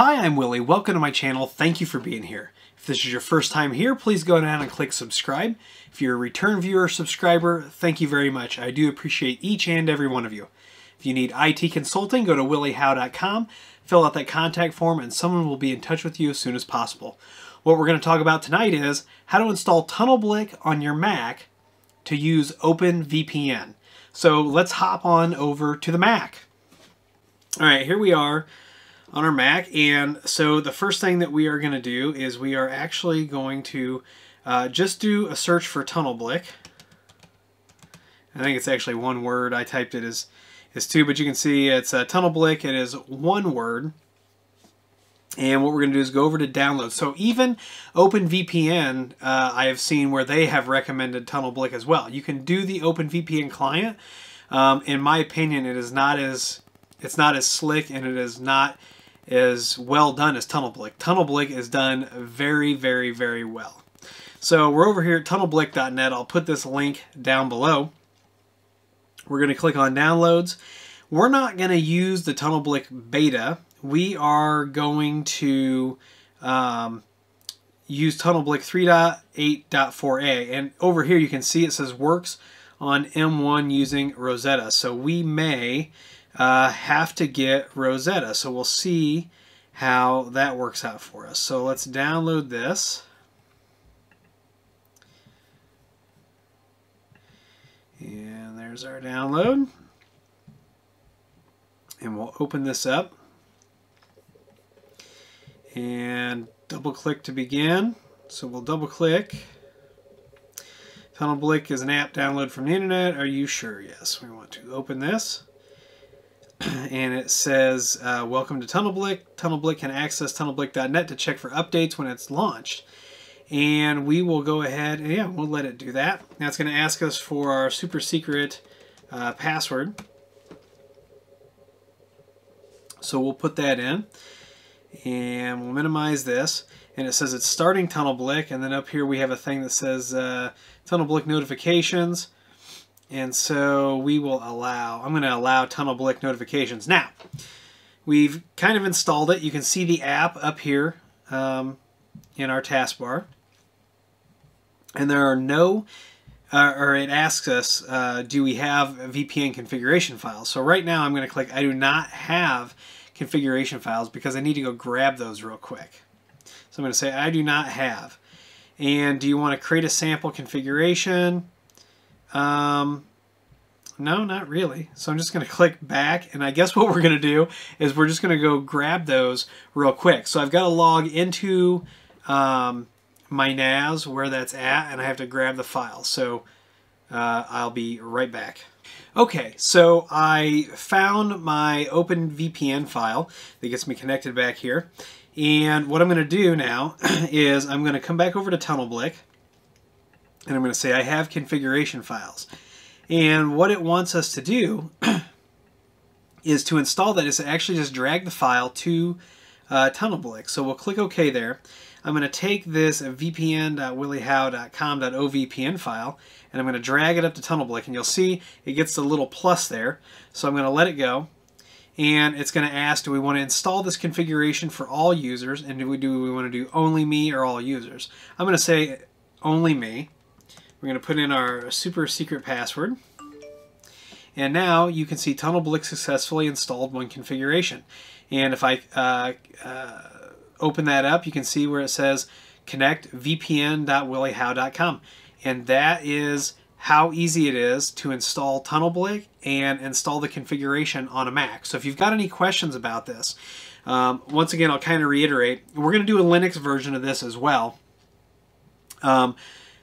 Hi, I'm Willie. Welcome to my channel. Thank you for being here. If this is your first time here, please go down and click subscribe. If you're a return viewer or subscriber, thank you very much. I do appreciate each and every one of you. If you need IT consulting, go to williehowe.com, fill out that contact form, and someone will be in touch with you as soon as possible. What we're going to talk about tonight is how to install TunnelBlick on your Mac to use OpenVPN. So let's hop on over to the Mac. All right, here we are on our Mac. And so the first thing that we are going to do is we are actually going to uh, just do a search for TunnelBlick. I think it's actually one word. I typed it as, as two, but you can see it's uh, TunnelBlick. It is one word. And what we're going to do is go over to download. So even OpenVPN, uh, I have seen where they have recommended TunnelBlick as well. You can do the OpenVPN client. Um, in my opinion, it is not as it's not as slick and it is not as well done as TunnelBlick. TunnelBlick is done very, very, very well. So we're over here at tunnelblick.net. I'll put this link down below. We're going to click on downloads. We're not going to use the TunnelBlick beta. We are going to um, use TunnelBlick 3.8.4a. And over here you can see it says works on M1 using Rosetta. So we may uh, have to get Rosetta. So we'll see how that works out for us. So let's download this. And there's our download. And we'll open this up. And double click to begin. So we'll double click. TunnelBlick is an app download from the internet. Are you sure? Yes. We want to open this. and it says, uh, Welcome to TunnelBlick. TunnelBlick can access tunnelblick.net to check for updates when it's launched. And we will go ahead and yeah, we'll let it do that. Now it's going to ask us for our super secret uh, password. So we'll put that in and we'll minimize this. And it says it's starting TunnelBlick. And then up here we have a thing that says uh, TunnelBlick notifications. And so we will allow, I'm going to allow TunnelBlick notifications. Now, we've kind of installed it. You can see the app up here um, in our taskbar. And there are no, uh, or it asks us, uh, do we have VPN configuration files? So right now I'm going to click, I do not have configuration files because I need to go grab those real quick. So I'm going to say, I do not have. And do you want to create a sample configuration? Um, no, not really. So I'm just going to click back, and I guess what we're going to do is we're just going to go grab those real quick. So I've got to log into um, my NAS where that's at, and I have to grab the file. So uh, I'll be right back. Okay, so I found my OpenVPN file that gets me connected back here. And what I'm going to do now is I'm going to come back over to TunnelBlick and I'm going to say I have configuration files. And what it wants us to do is to install that is actually just drag the file to uh, TunnelBlick. So we'll click OK there. I'm going to take this vpn.williehowe.com.ovpn file and I'm going to drag it up to TunnelBlick and you'll see it gets the little plus there. So I'm going to let it go and it's going to ask do we want to install this configuration for all users and do we, do we want to do only me or all users. I'm going to say only me we're going to put in our super secret password. And now you can see TunnelBlick successfully installed one configuration. And if I uh, uh, open that up, you can see where it says connect vpn.williehowe.com. And that is how easy it is to install TunnelBlick and install the configuration on a Mac. So if you've got any questions about this, um, once again, I'll kind of reiterate, we're going to do a Linux version of this as well. Um,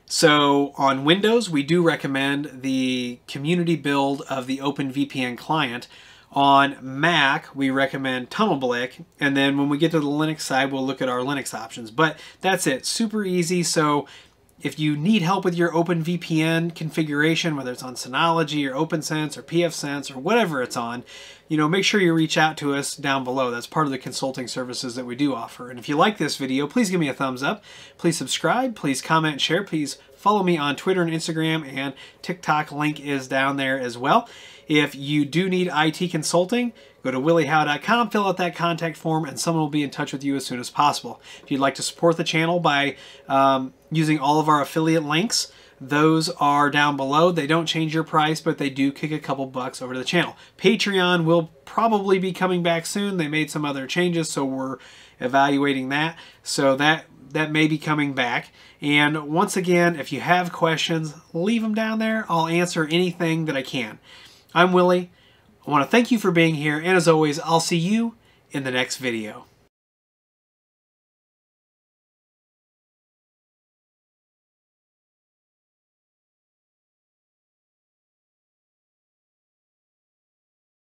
so on Windows, we do recommend the community build of the OpenVPN client. On Mac, we recommend TunnelBlick, and then when we get to the Linux side, we'll look at our Linux options. But that's it, super easy. So if you need help with your OpenVPN configuration, whether it's on Synology or OPNsense or pfSense or whatever it's on, you know, make sure you reach out to us down below. That's part of the consulting services that we do offer. And if you like this video, please give me a thumbs up. Please subscribe. Please comment share. Please follow me on Twitter and Instagram and TikTok link is down there as well. If you do need IT consulting, go to williehowe.com, fill out that contact form, and someone will be in touch with you as soon as possible. If you'd like to support the channel by um, using all of our affiliate links, those are down below. They don't change your price, but they do kick a couple bucks over to the channel. Patreon will probably be coming back soon. They made some other changes, so we're evaluating that. So that that may be coming back. And once again, if you have questions, leave them down there. I'll answer anything that I can. I'm Willie. I want to thank you for being here, and as always, I'll see you in the next video.